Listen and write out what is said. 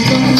devil